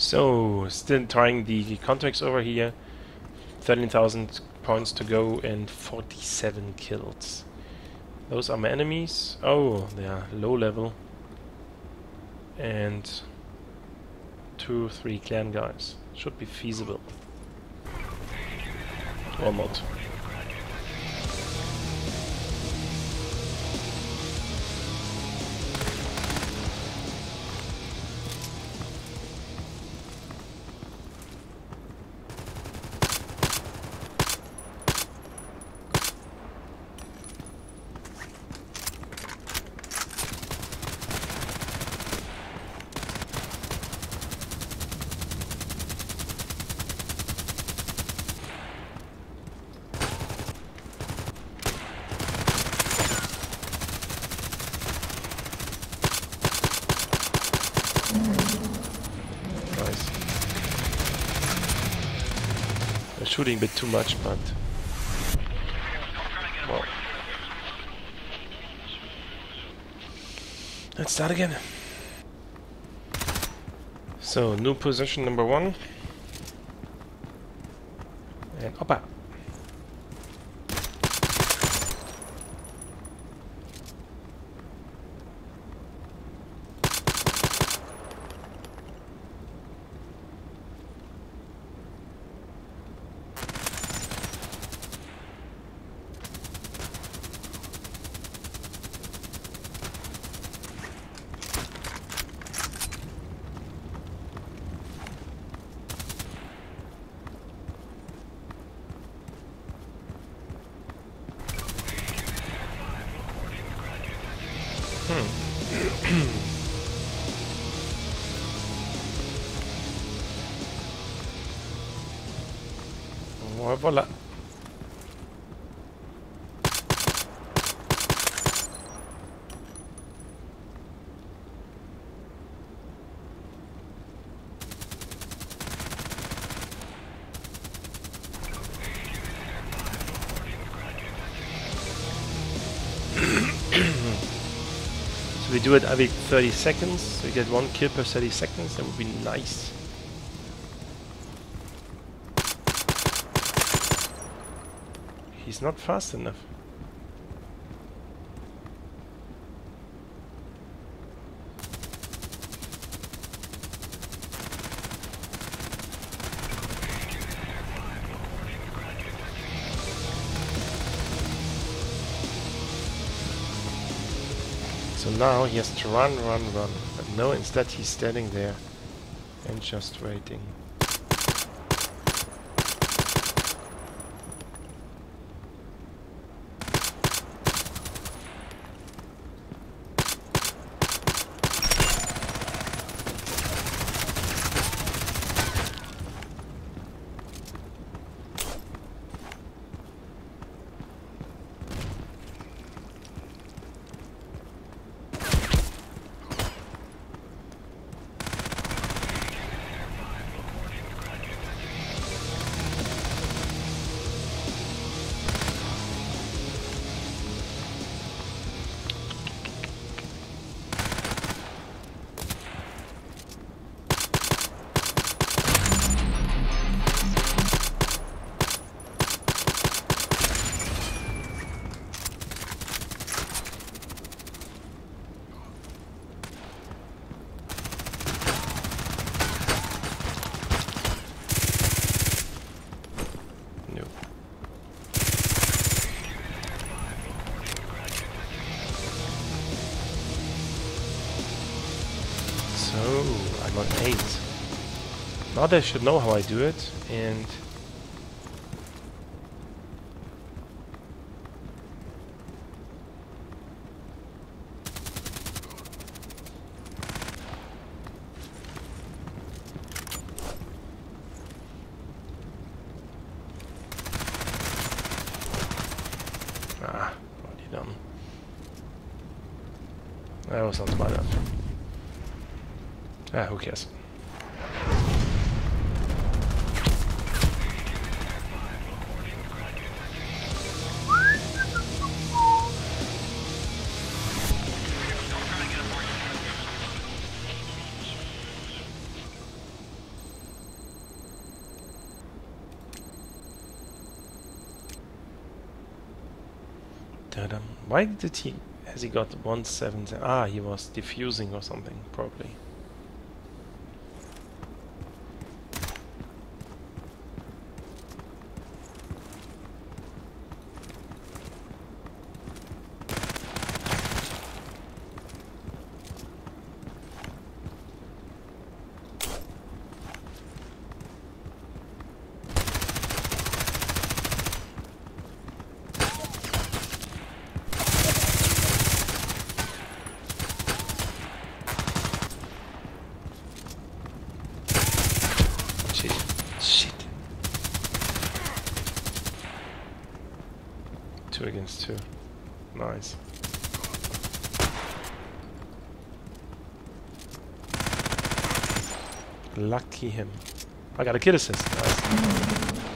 So, still trying the contracts over here. 13,000 points to go and 47 kills. Those are my enemies. Oh, they are low level. And two, three clan guys. Should be feasible. Or not. Shooting a bit too much, but... Well... Let's start again. So, new position number one. Voilà. so we do it every 30 seconds, so we get one kill per 30 seconds, that would be nice. He's not fast enough. So now he has to run, run, run. But no, instead he's standing there and just waiting. Now they should know how I do it, and... Ah, was not smart enough. Ah, who cares? Why did he... Has he got 170? Ah, he was diffusing or something, probably. Shit. Shit. Two against two. Nice. Lucky him. I got a kill assist. Nice.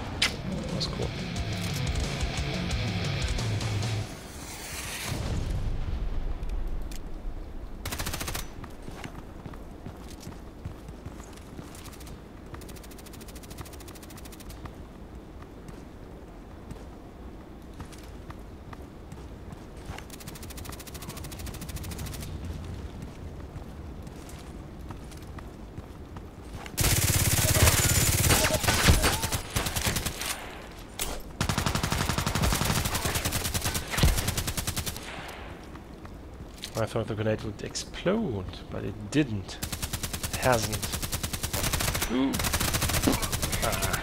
I thought the grenade would explode, but it didn't. It hasn't. Ooh. Ah.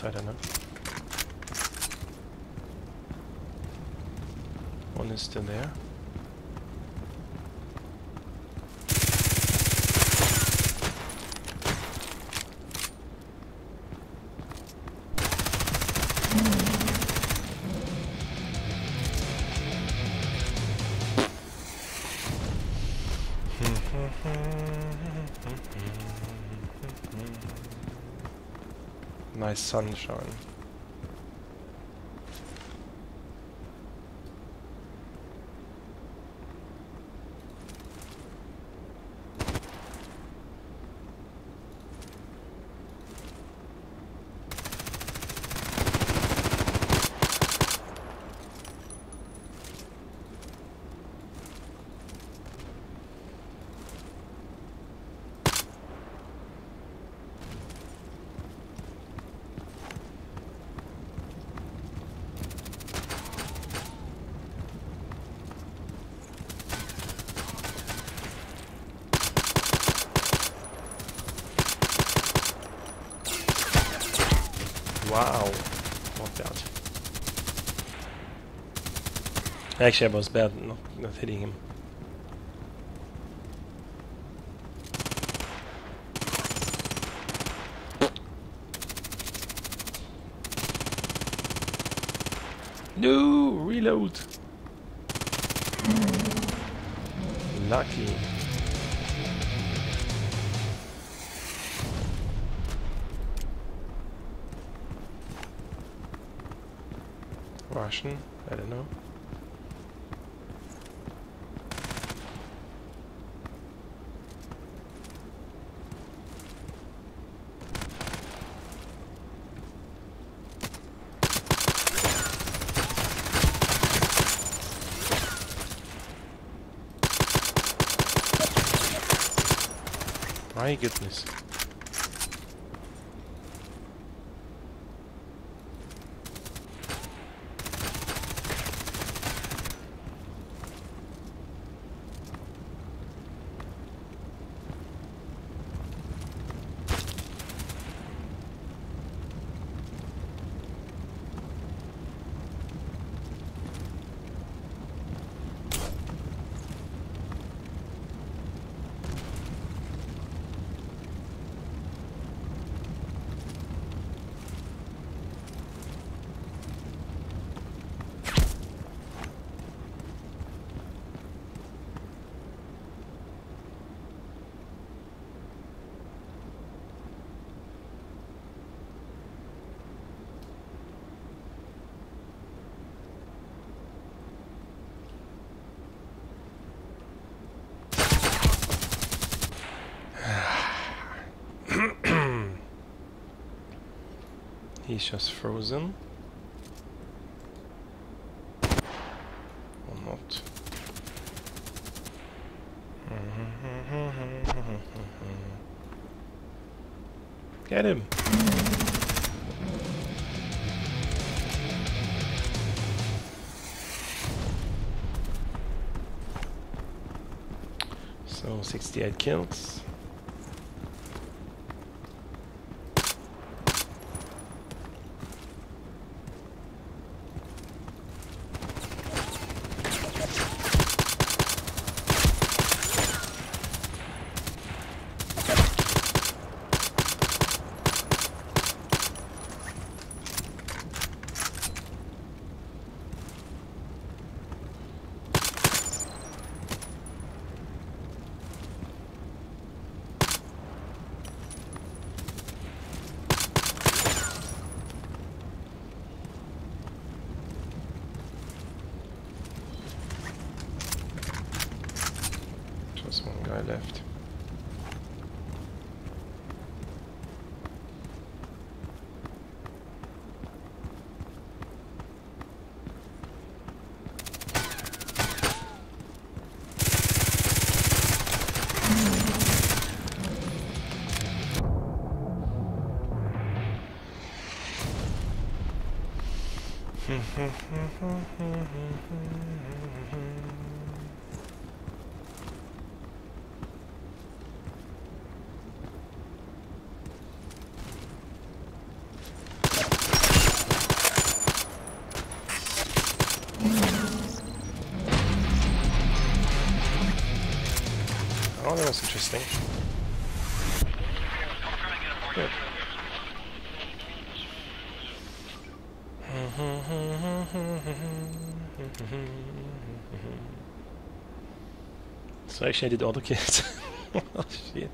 I don't know. One is still there. Nice sunshine. Wow. Knocked out. Actually, I was bad not, not hitting him. No! Reload! Lucky. Russian? I don't know. My goodness. He's just frozen. Or not. Get him! So 68 kills. Just one guy left. Oh, that was interesting. Actually I did all the kills. oh shit.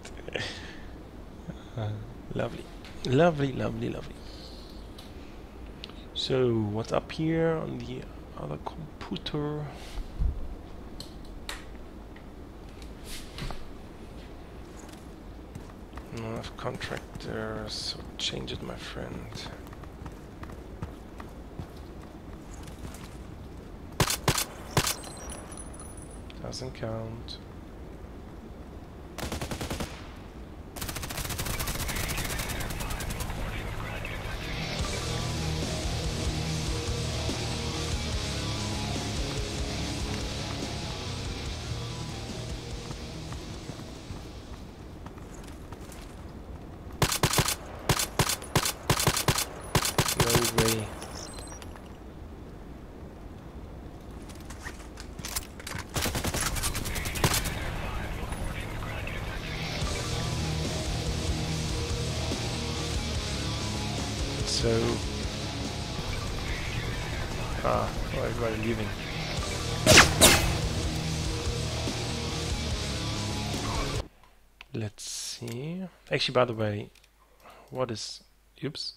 Uh, lovely. Lovely, lovely, lovely. So, what's up here on the other computer? No, I've contractors, so change it, my friend. Doesn't count. So, ah, oh, everybody leaving. Let's see. Actually, by the way, what is? Oops.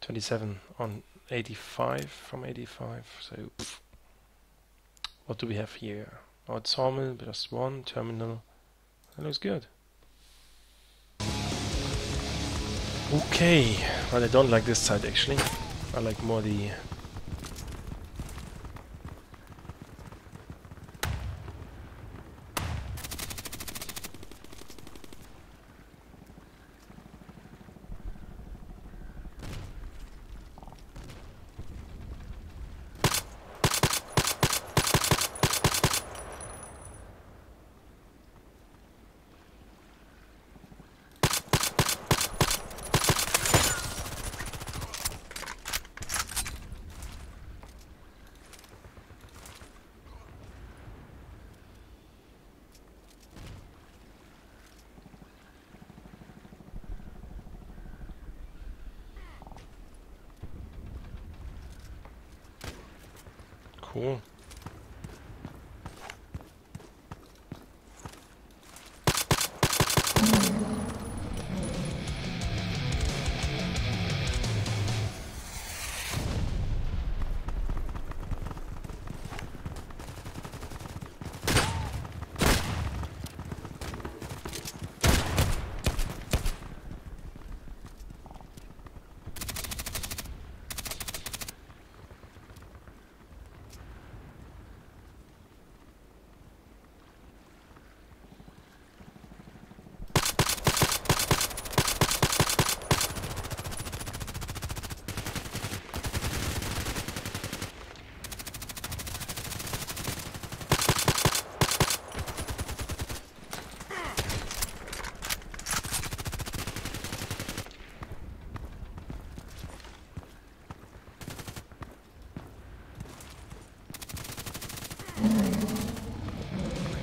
27 on 85 from 85. So, pff. what do we have here? Oh, it's sawmill, just one terminal. That looks good. Okay, but I don't like this side actually. I like more the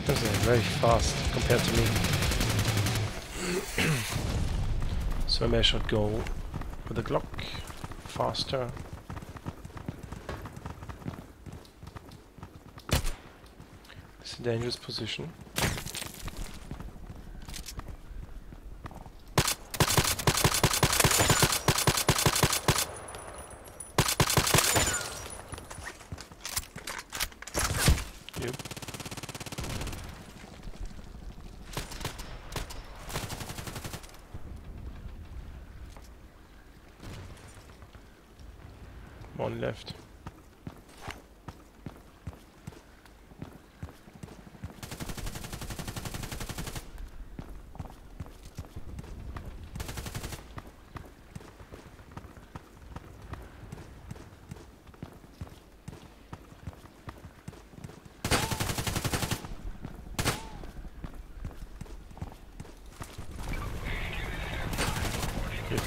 Those are very fast compared to me. so I I should go with the Glock faster. It's a dangerous position.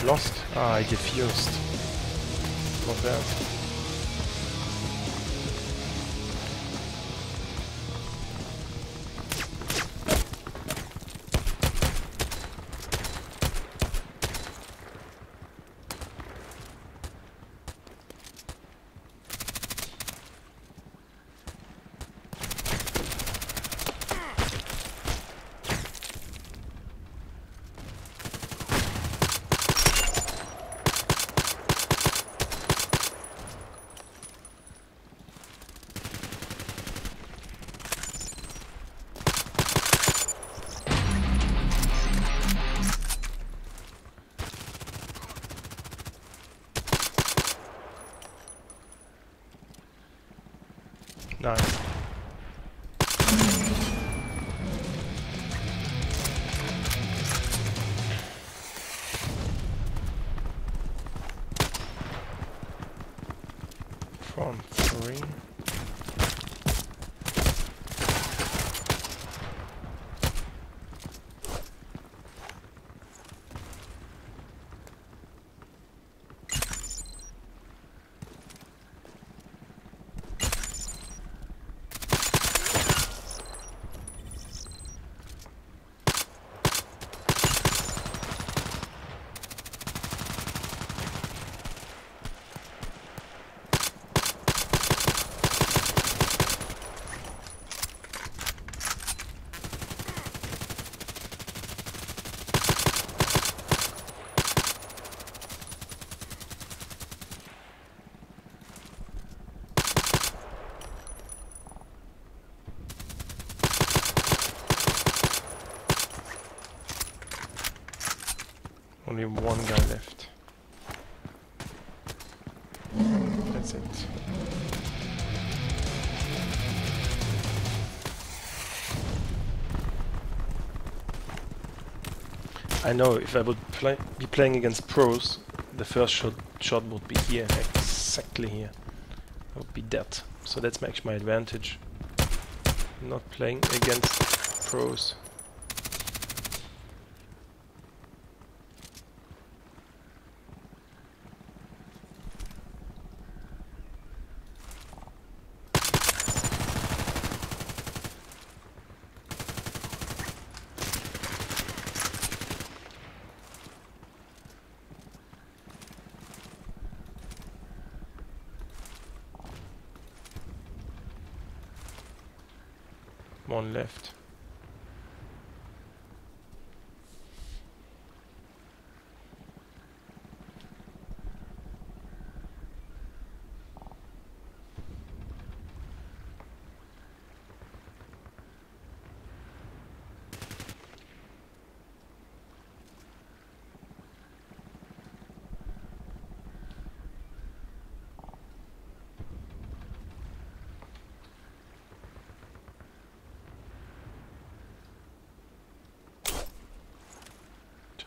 Lost. Ah, I defused. Not bad. Only one guy left. That's it. I know if I would play, be playing against pros, the first shot shot would be here, exactly here. I would be dead. So that's actually my advantage. Not playing against pros. One left.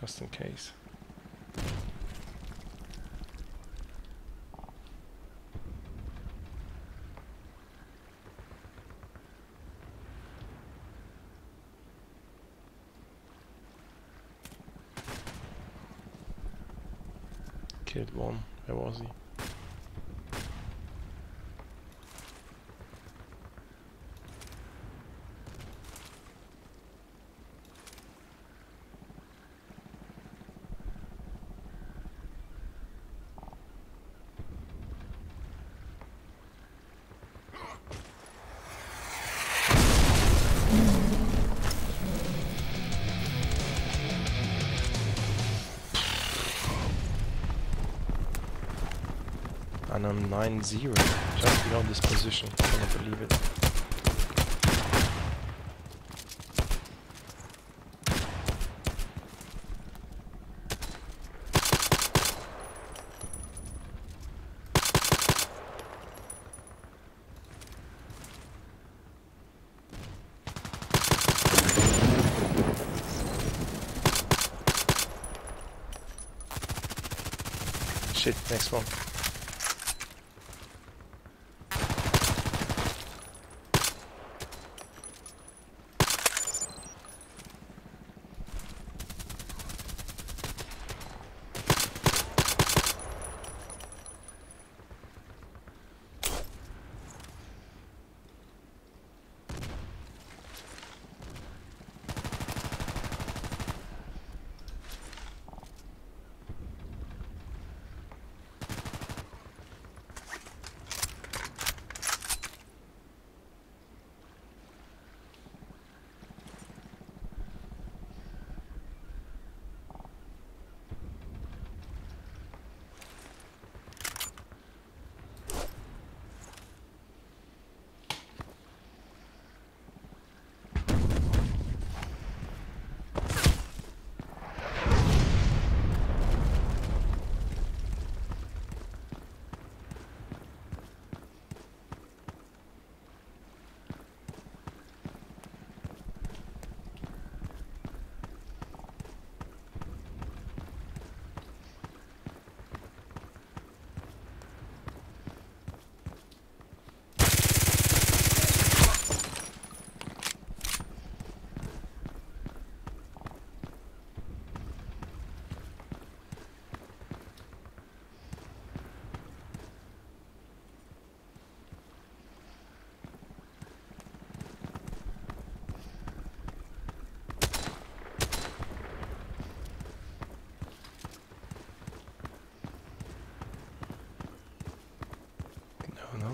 Just in case. Killed one. Where was he? And I'm 9-0, just below this position. I cannot believe it. Shit, next one.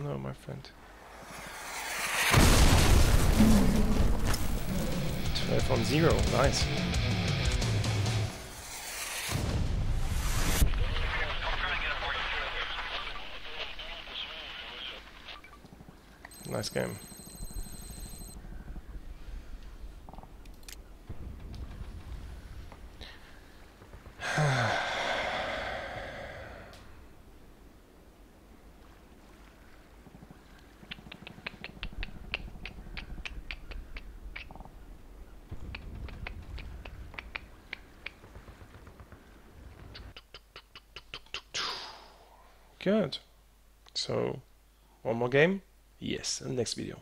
No, my friend. 12 on 0, nice. Nice game. Good. So, one more game? Yes, in the next video.